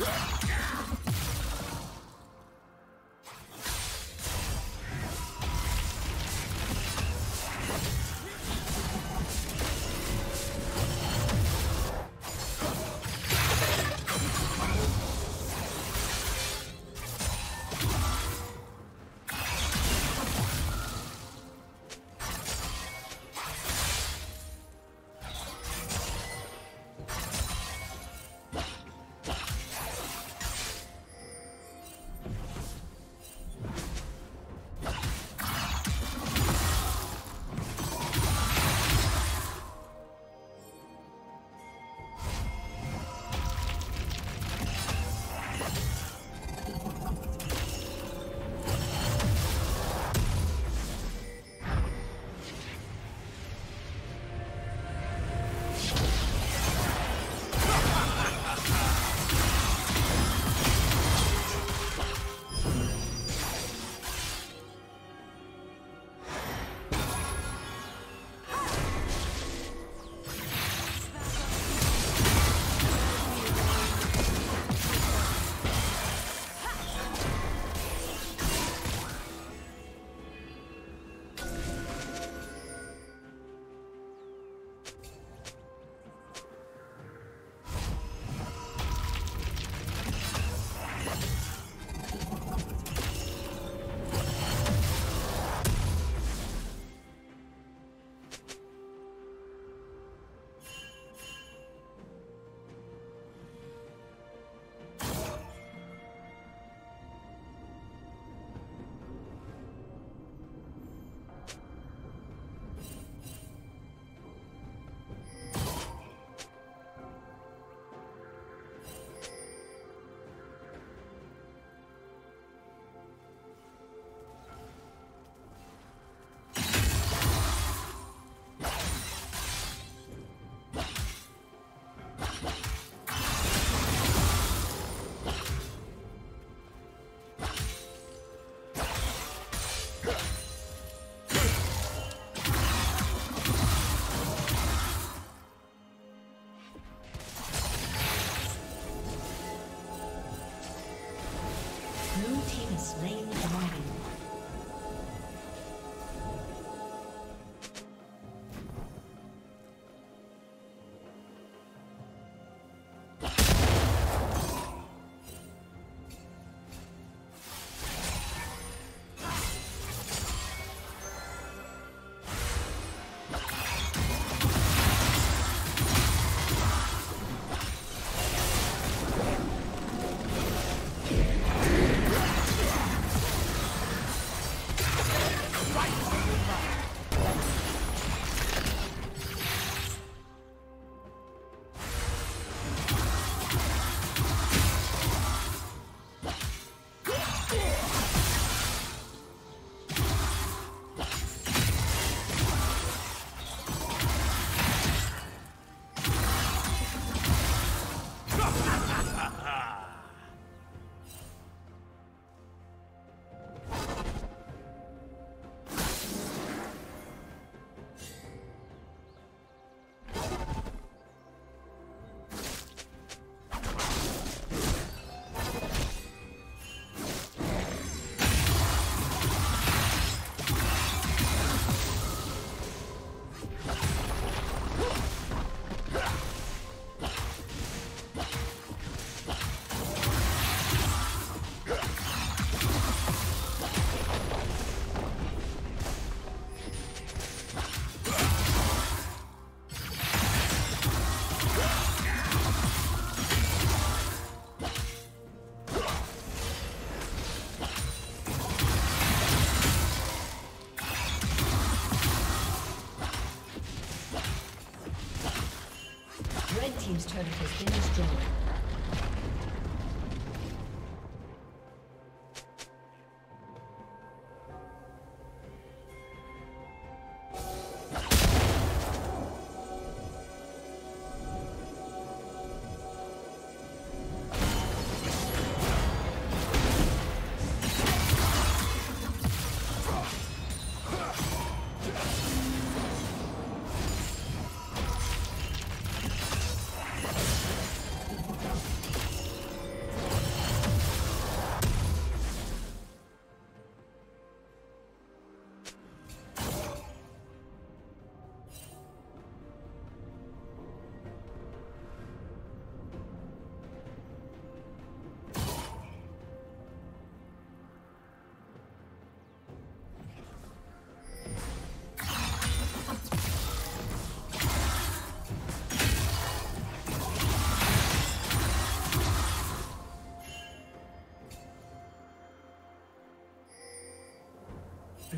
Yeah.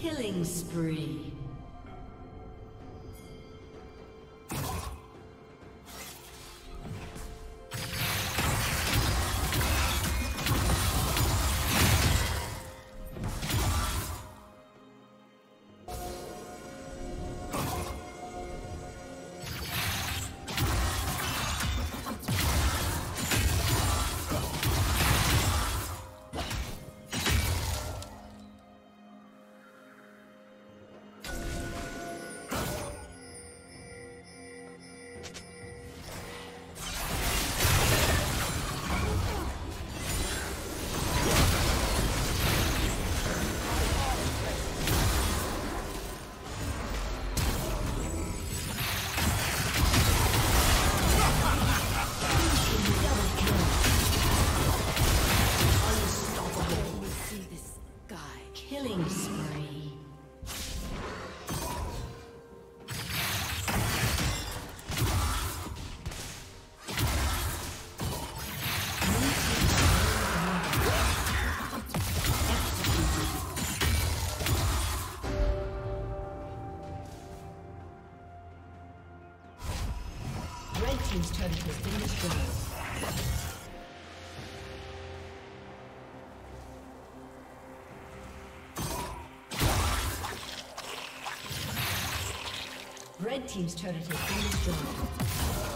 Killing spree. Red Team's turret has been destroyed.